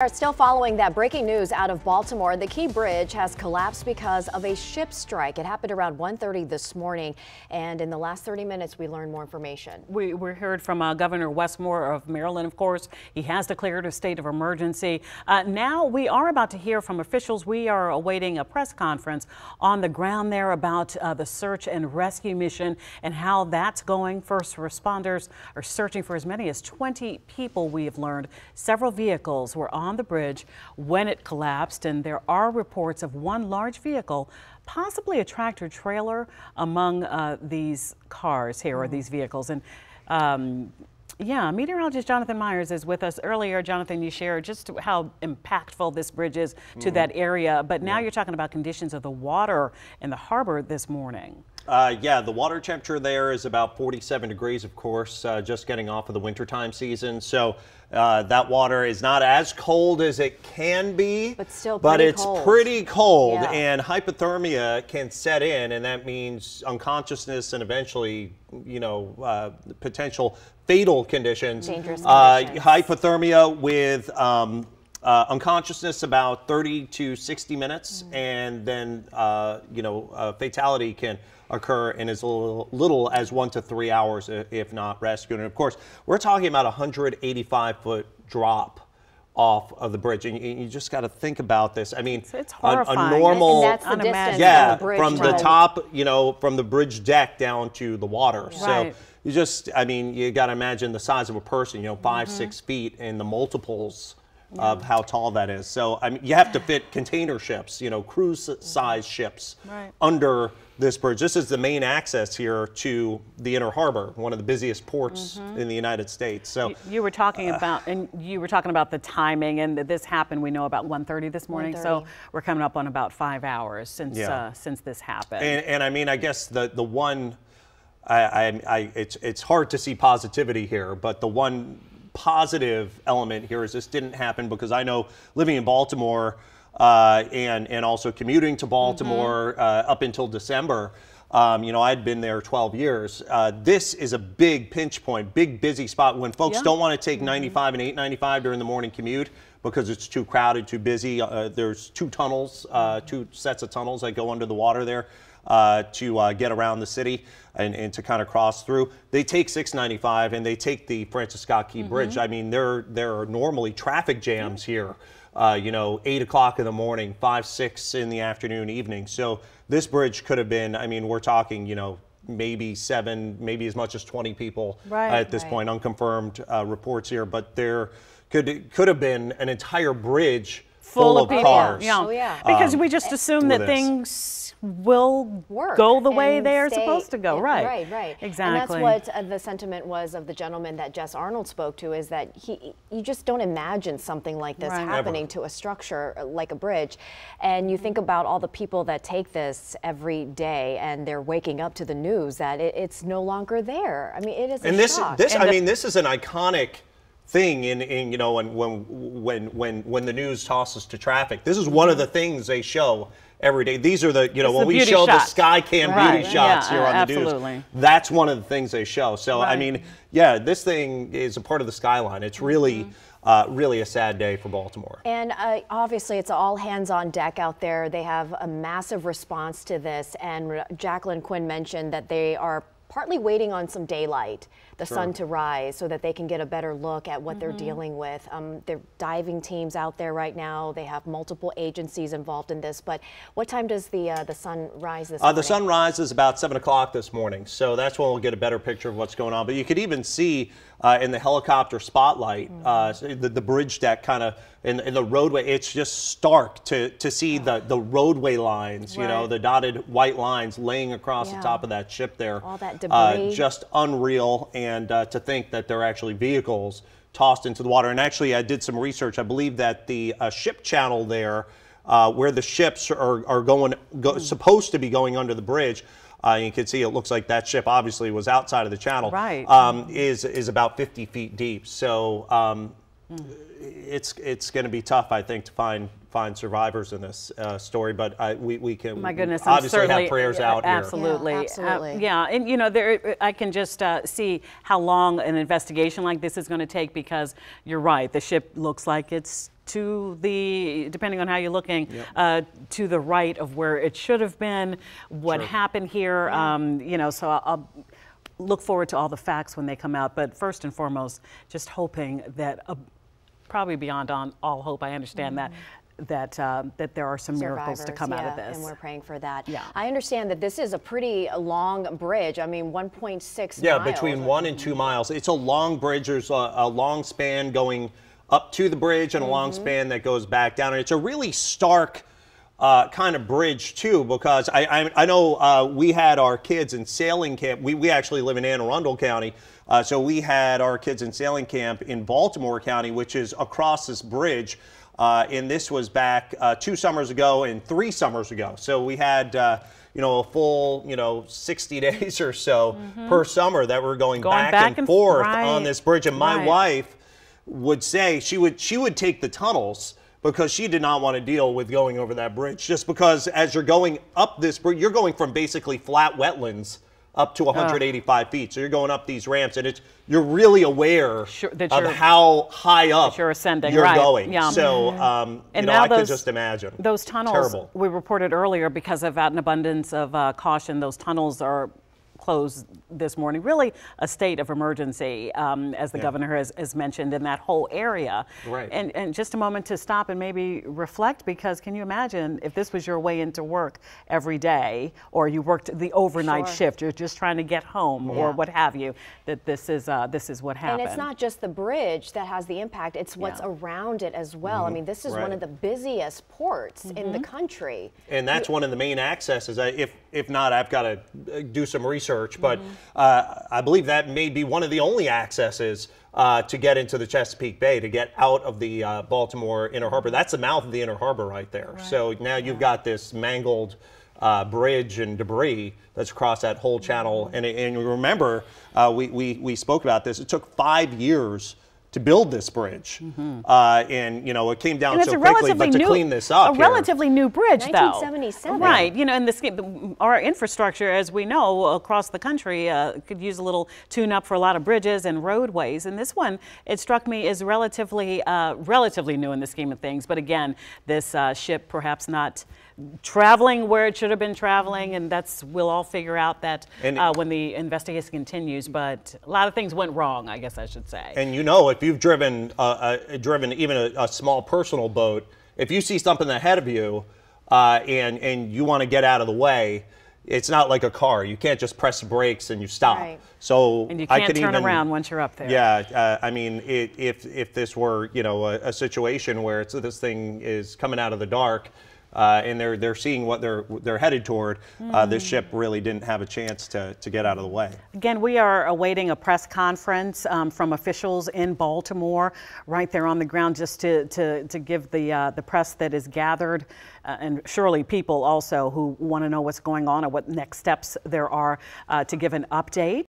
Are still following that breaking news out of Baltimore. The Key Bridge has collapsed because of a ship strike. It happened around 1.30 this morning, and in the last 30 minutes, we learned more information. We, we heard from uh, Governor Wes Moore of Maryland, of course. He has declared a state of emergency. Uh, now we are about to hear from officials. We are awaiting a press conference on the ground there about uh, the search and rescue mission and how that's going. First responders are searching for as many as 20 people, we have learned. Several vehicles were on on the bridge when it collapsed, and there are reports of one large vehicle, possibly a tractor trailer, among uh, these cars here or mm. these vehicles. And um, yeah, meteorologist Jonathan Myers is with us. Earlier, Jonathan, you shared just how impactful this bridge is to mm -hmm. that area, but now yeah. you're talking about conditions of the water in the harbor this morning. Uh, yeah, the water temperature there is about 47 degrees, of course, uh, just getting off of the wintertime season. So uh, that water is not as cold as it can be, but still but it's cold. pretty cold, yeah. and hypothermia can set in, and that means unconsciousness and eventually, you know, uh, potential fatal conditions. Dangerous uh, hypothermia with um, uh, unconsciousness about 30 to 60 minutes, mm and then uh, you know uh, fatality can occur in as little, little, as one to three hours, if not rescued. And of course, we're talking about a 185 foot drop off of the bridge, and you, you just got to think about this. I mean, it's horrifying. A, a normal, and that's the distance yeah, from the, from the top, you know, from the bridge deck down to the water. Right. So you just, I mean, you got to imagine the size of a person, you know, 5 mm -hmm. six feet, and the multiples yeah. of how tall that is. So I mean, you have to fit container ships, you know, cruise size ships right. under this bridge. This is the main access here to the Inner Harbor, one of the busiest ports mm -hmm. in the United States. So you, you were talking uh, about, and you were talking about the timing, and this happened. We know about 1:30 this morning, 1:30. so we're coming up on about five hours since yeah. uh, since this happened. And, and I mean, I guess the the one. I, I, I, it's, it's hard to see positivity here, but the one positive element here is this didn't happen because I know living in Baltimore uh, and and also commuting to Baltimore mm-hmm. uh, up until December. Um, you know, I'd been there 12 years. Uh, this is a big pinch point, big busy spot when folks yeah. don't want to take mm-hmm. 95 and 895 during the morning commute because it's too crowded, too busy. Uh, there's two tunnels, uh, two sets of tunnels that go under the water there uh, to uh, get around the city and, and to kind of cross through. They take 695 and they take the Francis Scott Key mm -hmm. Bridge. I mean, there there are normally traffic jams here. Uh, you know, eight o'clock in the morning, five, six in the afternoon, evening. So this bridge could have been. I mean, we're talking. You know, maybe seven, maybe as much as 20 people right, at this right. point. Unconfirmed uh, reports here, but there could could have been an entire bridge full, full of, of cars. Yeah, oh, yeah. because um, we just assume that things will Work go the way they're supposed to go. Yeah, right. Right, right. Exactly. And that's what uh, the sentiment was of the gentleman that Jess Arnold spoke to is that he, you just don't imagine something like this right. happening Ever. to a structure uh, like a bridge. And you think about all the people that take this every day and they're waking up to the news that it, it's no longer there. I mean, it is and a this, shock. This, and I mean, this is an iconic thing in, in you know when when when when when the news tosses to traffic. This is one of the things they show every day. These are the you know it's when we show shots. the Skycam right. beauty shots yeah, here on absolutely. the news. That's one of the things they show. So right. I mean, yeah, this thing is a part of the skyline. It's really. Mm -hmm. Uh, really a sad day for Baltimore. And uh, obviously, it's all hands on deck out there. They have a massive response to this. And Jacqueline Quinn mentioned that they are partly waiting on some daylight, the sure. sun to rise, so that they can get a better look at what mm -hmm. they're mm-hmm. dealing with. Um, they're diving teams out there right now. They have multiple agencies involved in this. But what time does the uh, the sun rise this uh, The sun rises about 7 o'clock this morning, so that's when we'll get a better picture of what's going on. But you could even see uh, in the helicopter spotlight, mm -hmm. the, the bridge deck kind of in, in, the roadway, it's just stark to, to see the, the roadway lines, right. you know, the dotted white lines laying across yeah. the top of that ship there. All that uh, debris. just unreal. And uh, to think that they're actually vehicles tossed into the water. And actually, I did some research. I believe that the uh, ship channel there, uh, where the ships are, are going, go, mm. supposed to be going under the bridge, uh, you can see it looks like that ship obviously was outside of the channel. Right. Um, is is about 50 feet deep. So um, mm. it's it's going to be tough, I think, to find find survivors in this uh, story, but I, we, we can My goodness, obviously have prayers out absolutely. here. Yeah, absolutely. Uh, yeah, and you know, there I can just uh, see how long an investigation like this is going to take because you're right, the ship looks like it's to the, depending on how you're looking, uh, to the right of where it should have been, what happened here. Um, you know, so I'll, I'll look forward to all the facts when they come out. But first and foremost, just hoping that, uh, probably beyond on all hope, I understand that. That, uh, that there are some miracles to survivors, come out of this. And we're praying for that. Yeah. I understand that this is a pretty long bridge. I mean, 1.6 Yeah, miles. between one and two miles. It's a long bridge. There's a, a long span going up to the bridge and a long Mm-hmm. span that goes back down. And it's a really stark uh, kind of bridge too, because I I, I know uh, we had our kids in sailing camp. We we actually live in Anne Arundel County, uh, so we had our kids in sailing camp in Baltimore County, which is across this bridge. Uh, and this was back uh, two summers ago and three summers ago. So we had. Uh, you know, a full, you know, 60 days or so per summer that we're going, Mm-hmm. Going back, back and, and- forth right, on this bridge. And my right. wife would say she would she would take the tunnels because she did not want to deal with going over that bridge. Just because as you're going up this bridge, you're going from basically flat wetlands up to 185 feet. So you're going up these ramps, and it's you're really aware Sure, that of you're- how high up you're ascending, you're right, going. yeah. So um, And you know, now I could those- just imagine Those tunnels, Terrible. we reported earlier, because of out an abundance of uh, caution, those tunnels are closed this morning. Really a state of emergency, um, as the Yeah. governor has, has mentioned, in that whole area. Right. And, and just a moment to stop and maybe reflect, because can you imagine if this was your way into work every day, or you worked the overnight Sure. shift, you're just trying to get home, or what have you, that this is, uh, this is what happened. And it's not just the bridge that has the impact, it's what's Yeah. around it as well. I mean, this is one of the busiest ports in Mm-hmm. the country. and that's one of the main accesses. If if not, I've got to do some research, but uh, I believe that may be one of the only accesses uh, to get into the Chesapeake Bay to get out of the uh, Baltimore Inner Harbor. That's the mouth of the Inner Harbor right there. So now you've got this mangled. Uh, bridge and debris that's across that whole channel. And, and remember, uh, we, we, we spoke about this. It took five years to build this bridge. Uh, and, you know, it came down And it's so a quickly, relatively but to new, clean this up a here- relatively new bridge, though. 1977. Right. You know, and the scheme, our infrastructure, as we know, across the country, uh, could use a little tune-up for a lot of bridges and roadways. And this one, it struck me, is relatively, uh, relatively new in the scheme of things. But again, this uh, ship perhaps not traveling where it should have been traveling, and that's we'll all figure out that And- uh, when the investigation continues. But a lot of things went wrong, I guess I should say. And you know, if you've driven, uh, uh, driven even a, a small personal boat, if you see something ahead of you, uh, and and you want to get out of the way, it's not like a car. You can't just press the brakes and you stop. Right. So and you I can't could turn even, around once you're up there. Yeah, uh, I mean, it, if if this were you know a, a situation where it's this thing is coming out of the dark. Uh, and they're they're seeing what they're they're headed toward. Uh, this ship really didn't have a chance to, to get out of the way. Again, we are awaiting a press conference um, from officials in Baltimore, right there on the ground, just to, to, to give the, uh, the press that is gathered, uh, and surely people also who want to know what's going on and what next steps there are, uh, to give an update.